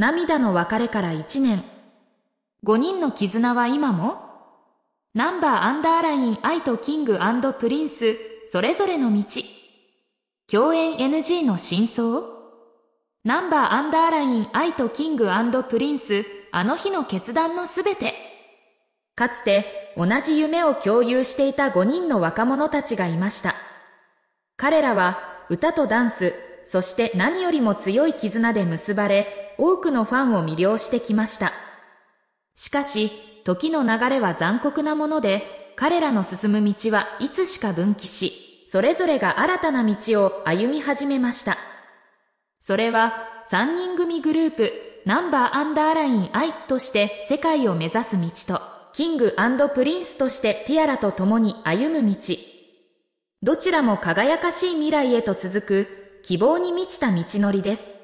涙の別れから1年。5人の絆は今も？ Number_i と King & Prince、それぞれの道。共演 NG の真相？ Number_i と King & Prince、あの日の決断のすべて。かつて同じ夢を共有していた5人の若者たちがいました。彼らは歌とダンス、そして何よりも強い絆で結ばれ、多くのファンを魅了してきました。しかし、時の流れは残酷なもので、彼らの進む道はいつしか分岐し、それぞれが新たな道を歩み始めました。それは、3人組グループ、ナンバーアンダーライン愛として世界を目指す道と、 King & Prince としてティアラと共に歩む道。どちらも輝かしい未来へと続く希望に満ちた道のりです。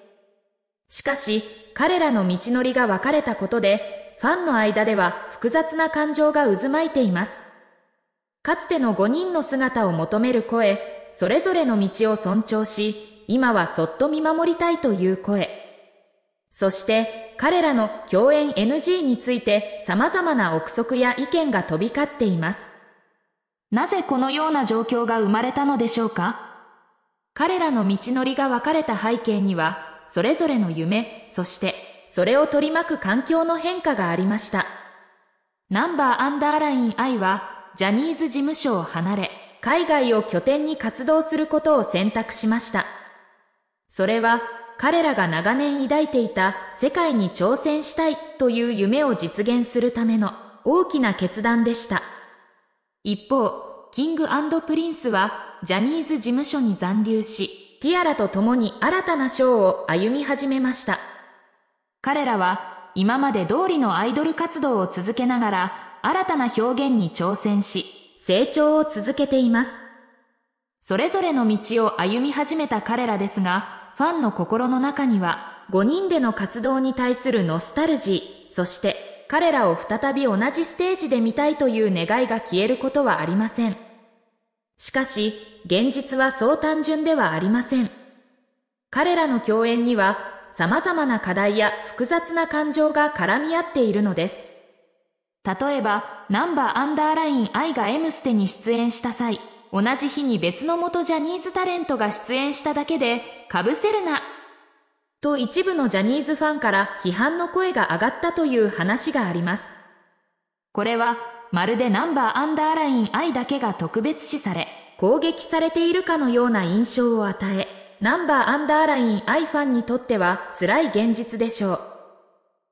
しかし、彼らの道のりが分かれたことで、ファンの間では複雑な感情が渦巻いています。かつての5人の姿を求める声、それぞれの道を尊重し、今はそっと見守りたいという声。そして彼らの共演 NG について様々な憶測や意見が飛び交っています。なぜこのような状況が生まれたのでしょうか？彼らの道のりが分かれた背景には、それぞれの夢、そしてそれを取り巻く環境の変化がありました。ナンバーアンダーライン I はジャニーズ事務所を離れ、海外を拠点に活動することを選択しました。それは彼らが長年抱いていた世界に挑戦したいという夢を実現するための大きな決断でした。一方、 King & Prince はジャニーズ事務所に残留し、ティアラと共に新たなショーを歩み始めました。彼らは今まで通りのアイドル活動を続けながら新たな表現に挑戦し、成長を続けています。それぞれの道を歩み始めた彼らですが、ファンの心の中には5人での活動に対するノスタルジー、そして彼らを再び同じステージで見たいという願いが消えることはありません。しかし、現実はそう単純ではありません。彼らの共演には様々な課題や複雑な感情が絡み合っているのです。例えば、ナンバーアンダーライン愛が M ステに出演した際、同じ日に別の元ジャニーズタレントが出演しただけで、かぶせるなと一部のジャニーズファンから批判の声が上がったという話があります。これはまるでナンバーアンダーライン愛だけが特別視され、攻撃されているかのような印象を与え、ナンバーアンダーライン愛ファンにとっては辛い現実でしょう。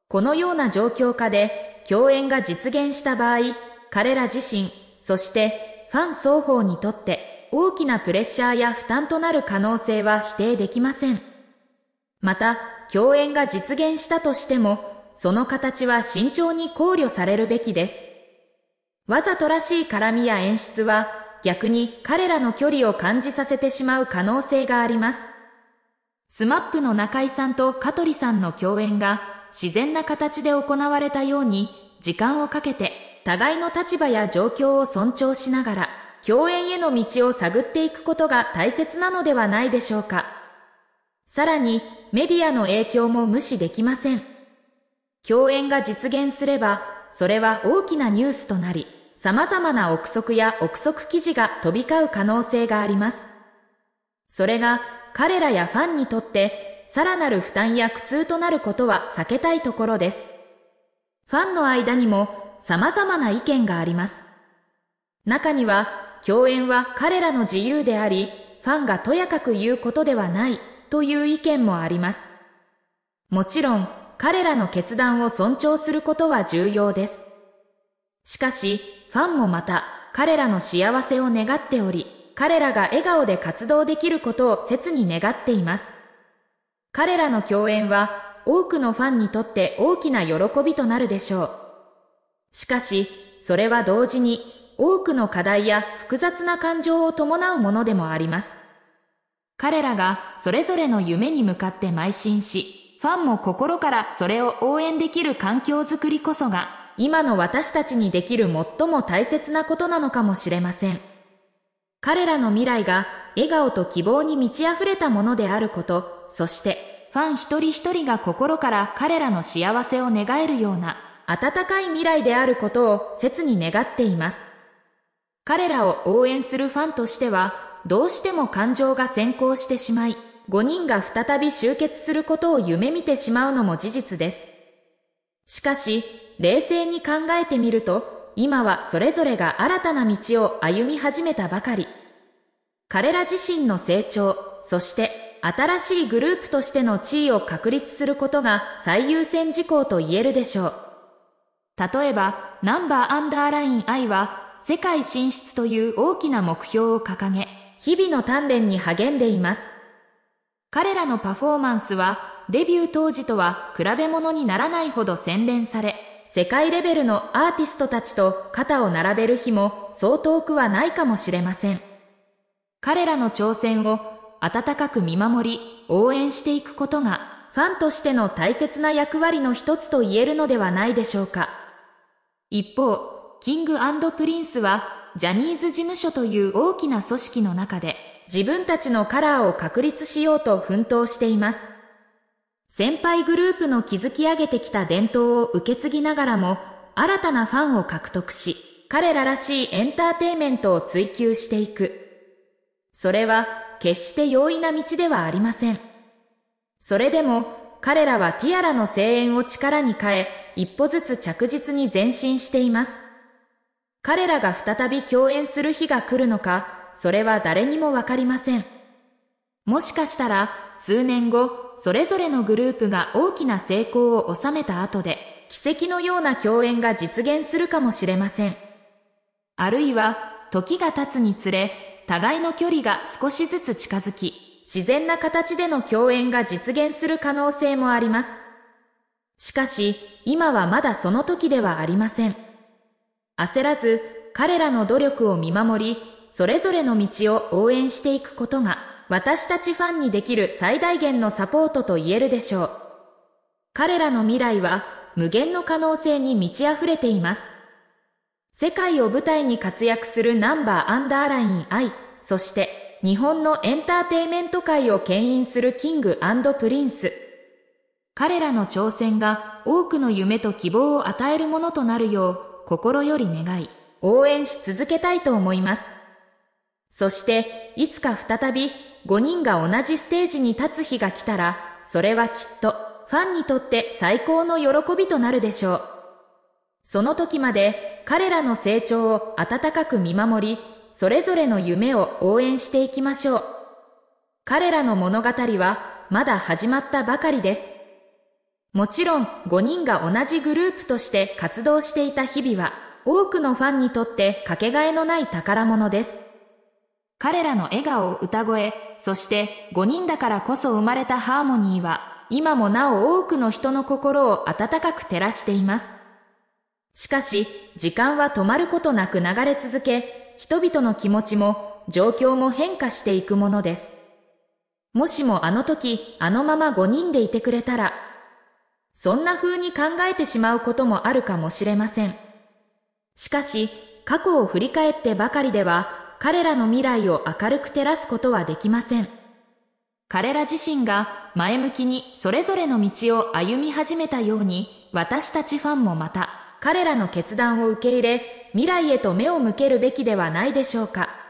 このような状況下で共演が実現した場合、彼ら自身、そしてファン双方にとって大きなプレッシャーや負担となる可能性は否定できません。また、共演が実現したとしても、その形は慎重に考慮されるべきです。わざとらしい絡みや演出は、逆に彼らの距離を感じさせてしまう可能性があります。スマップの中井さんと香取さんの共演が自然な形で行われたように、時間をかけて互いの立場や状況を尊重しながら、共演への道を探っていくことが大切なのではないでしょうか。さらに、メディアの影響も無視できません。共演が実現すれば、それは大きなニュースとなり、様々な憶測や憶測記事が飛び交う可能性があります。それが彼らやファンにとってさらなる負担や苦痛となることは避けたいところです。ファンの間にも様々な意見があります。中には、共演は彼らの自由であり、ファンがとやかく言うことではないという意見もあります。もちろん、彼らの決断を尊重することは重要です。しかし、ファンもまた、彼らの幸せを願っており、彼らが笑顔で活動できることを切に願っています。彼らの共演は、多くのファンにとって大きな喜びとなるでしょう。しかし、それは同時に、多くの課題や複雑な感情を伴うものでもあります。彼らがそれぞれの夢に向かって邁進し、ファンも心からそれを応援できる環境づくりこそが、今の私たちにできる最も大切なことなのかもしれません。彼らの未来が笑顔と希望に満ち溢れたものであること、そして、ファン一人一人が心から彼らの幸せを願えるような温かい未来であることを切に願っています。彼らを応援するファンとしては、どうしても感情が先行してしまい、5人が再び集結することを夢見てしまうのも事実です。しかし、冷静に考えてみると、今はそれぞれが新たな道を歩み始めたばかり。彼ら自身の成長、そして新しいグループとしての地位を確立することが最優先事項と言えるでしょう。例えば、ナンバーアンダーライン I は世界進出という大きな目標を掲げ、日々の鍛錬に励んでいます。彼らのパフォーマンスはデビュー当時とは比べ物にならないほど洗練され、世界レベルのアーティストたちと肩を並べる日もそう遠くはないかもしれません。彼らの挑戦を温かく見守り、応援していくことがファンとしての大切な役割の一つと言えるのではないでしょうか。一方、 King Prince はジャニーズ事務所という大きな組織の中で自分たちのカラーを確立しようと奮闘しています。先輩グループの築き上げてきた伝統を受け継ぎながらも、新たなファンを獲得し、彼ららしいエンターテイメントを追求していく。それは決して容易な道ではありません。それでも彼らはティアラの声援を力に変え、一歩ずつ着実に前進しています。彼らが再び共演する日が来るのか、それは誰にもわかりません。もしかしたら数年後、それぞれのグループが大きな成功を収めた後で、奇跡のような共演が実現するかもしれません。あるいは、時が経つにつれ、互いの距離が少しずつ近づき、自然な形での共演が実現する可能性もあります。しかし、今はまだその時ではありません。焦らず、彼らの努力を見守り、それぞれの道を応援していくことが、私たちファンにできる最大限のサポートと言えるでしょう。彼らの未来は無限の可能性に満ち溢れています。世界を舞台に活躍するナンバーアンダーライン I、そして日本のエンターテイメント界を牽引する King Prince。彼らの挑戦が多くの夢と希望を与えるものとなるよう心より願い、応援し続けたいと思います。そして、いつか再び5人が同じステージに立つ日が来たら、それはきっとファンにとって最高の喜びとなるでしょう。その時まで彼らの成長を温かく見守り、それぞれの夢を応援していきましょう。彼らの物語はまだ始まったばかりです。もちろん5人が同じグループとして活動していた日々は多くのファンにとってかけがえのない宝物です。彼らの笑顔、歌声、そして5人だからこそ生まれたハーモニーは、今もなお多くの人の心を温かく照らしています。しかし、時間は止まることなく流れ続け、人々の気持ちも状況も変化していくものです。もしもあの時、あのまま5人でいてくれたら、そんな風に考えてしまうこともあるかもしれません。しかし、過去を振り返ってばかりでは、彼らの未来を明るく照らすことはできません。彼ら自身が前向きにそれぞれの道を歩み始めたように、私たちファンもまた、彼らの決断を受け入れ、未来へと目を向けるべきではないでしょうか。